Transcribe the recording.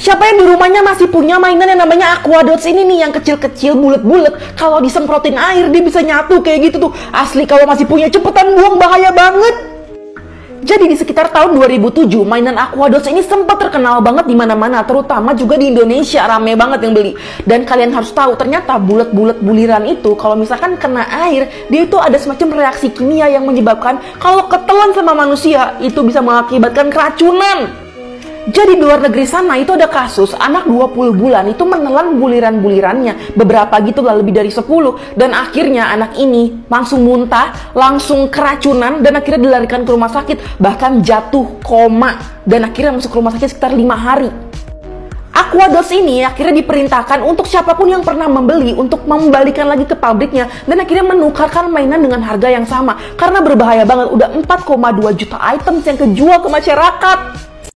Siapa yang di rumahnya masih punya mainan yang namanya Aquadots ini nih yang kecil-kecil bulat-bulat kalau disemprotin air dia bisa nyatu kayak gitu tuh. Asli kalau masih punya cepetan buang bahaya banget. Jadi di sekitar tahun 2007 mainan Aquadots ini sempat terkenal banget di mana-mana terutama juga di Indonesia rame banget yang beli. Dan kalian harus tahu ternyata bulat-bulat buliran itu kalau misalkan kena air dia itu ada semacam reaksi kimia yang menyebabkan kalau ketelan sama manusia itu bisa mengakibatkan keracunan. Jadi di luar negeri sana itu ada kasus anak 20 bulan itu menelan buliran-bulirannya. Beberapa gitu lah lebih dari 10 dan akhirnya anak ini langsung muntah, langsung keracunan dan akhirnya dilarikan ke rumah sakit. Bahkan jatuh koma dan akhirnya masuk ke rumah sakit sekitar 5 hari. Aquados ini akhirnya diperintahkan untuk siapa pun yang pernah membeli untuk membalikan lagi ke pabriknya. Dan akhirnya menukarkan mainan dengan harga yang sama. Karena berbahaya banget udah 4,2 juta items yang kejual ke masyarakat.